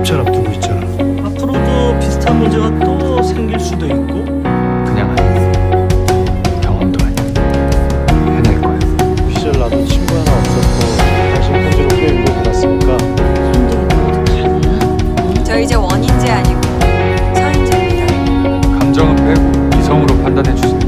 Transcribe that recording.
입찰 앞두고 있잖아. 앞으로도 비슷한 문제가 또 생길 수도 있고. 그냥 아니 병원도 아니고 해낼 거야. 시절 나도 친구 하나 없었고 당신 혼자로 게임으로 받았으니까. 저 이제 원인지 아니고 서인지입니다. 감정은 빼고 이성으로 판단해 주세요.